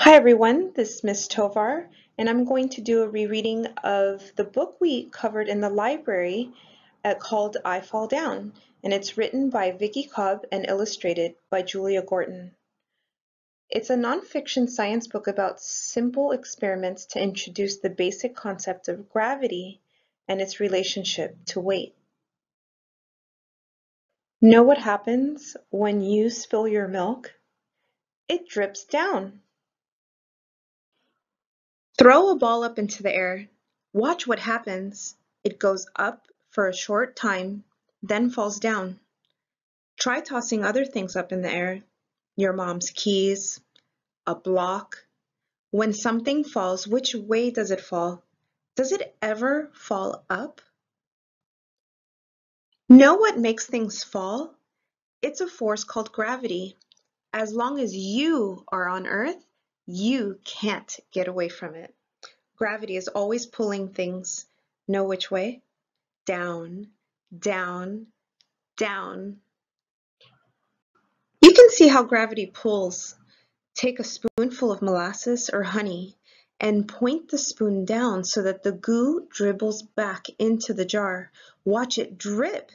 Hi everyone, this is Miss Tovar and I'm going to do a rereading of the book we covered in the library uh, called I Fall Down and it's written by Vicki Cobb and illustrated by Julia Gorton. It's a nonfiction science book about simple experiments to introduce the basic concept of gravity and its relationship to weight. Know what happens when you spill your milk? It drips down. Throw a ball up into the air. Watch what happens. It goes up for a short time, then falls down. Try tossing other things up in the air. Your mom's keys, a block. When something falls, which way does it fall? Does it ever fall up? Know what makes things fall? It's a force called gravity. As long as you are on Earth, you can't get away from it. Gravity is always pulling things. Know which way? Down, down, down. You can see how gravity pulls. Take a spoonful of molasses or honey and point the spoon down so that the goo dribbles back into the jar. Watch it drip.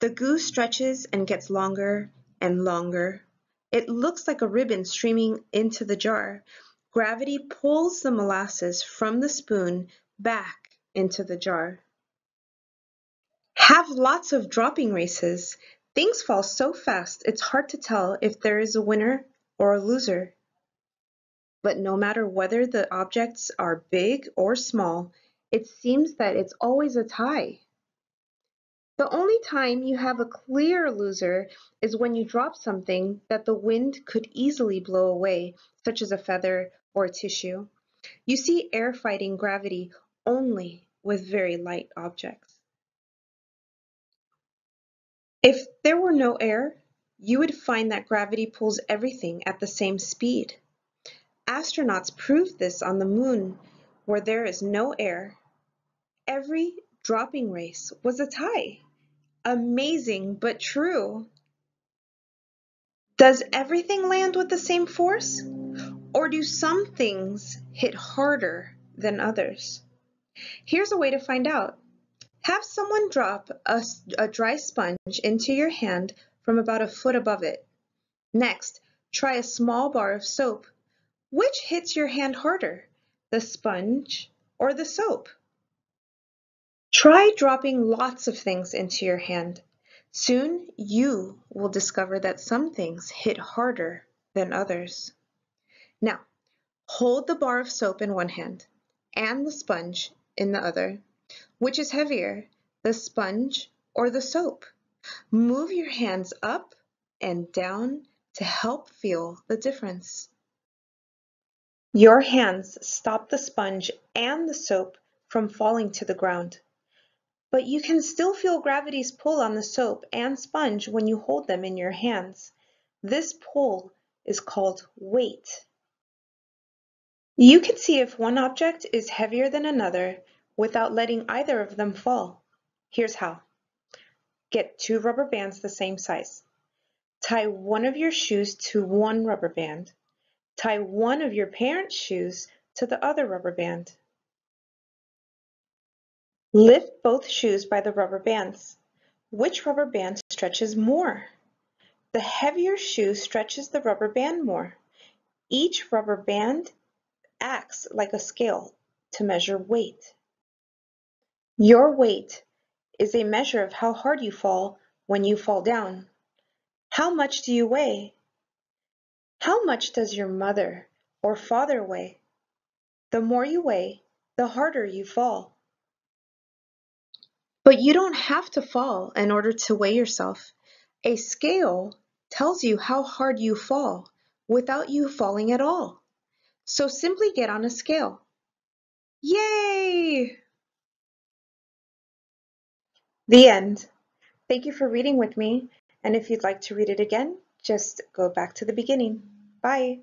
The goo stretches and gets longer and longer it looks like a ribbon streaming into the jar. Gravity pulls the molasses from the spoon back into the jar. Have lots of dropping races. Things fall so fast it's hard to tell if there is a winner or a loser. But no matter whether the objects are big or small, it seems that it's always a tie. The only time you have a clear loser is when you drop something that the wind could easily blow away, such as a feather or a tissue. You see air fighting gravity only with very light objects. If there were no air, you would find that gravity pulls everything at the same speed. Astronauts proved this on the moon, where there is no air. Every dropping race was a tie. Amazing, but true. Does everything land with the same force? Or do some things hit harder than others? Here's a way to find out. Have someone drop a, a, dry sponge into your hand from about a foot above it. Next, try a small bar of soap. Which hits your hand harder, the sponge or the soap? Try dropping lots of things into your hand. Soon you will discover that some things hit harder than others. Now, hold the bar of soap in one hand and the sponge in the other. Which is heavier, the sponge or the soap? Move your hands up and down to help feel the difference. Your hands stop the sponge and the soap from falling to the ground. But you can still feel gravity's pull on the soap and sponge when you hold them in your hands. This pull is called weight. You can see if one object is heavier than another without letting either of them fall. Here's how. Get two rubber bands the same size. Tie one of your shoes to one rubber band. Tie one of your parents' shoes to the other rubber band. Lift both shoes by the rubber bands. Which rubber band stretches more? The heavier shoe stretches the rubber band more. Each rubber band acts like a scale to measure weight. Your weight is a measure of how hard you fall when you fall down. How much do you weigh? How much does your mother or father weigh? The more you weigh, the harder you fall. But you don't have to fall in order to weigh yourself. A scale tells you how hard you fall without you falling at all. So simply get on a scale. Yay! The end. Thank you for reading with me, and if you'd like to read it again, just go back to the beginning. Bye.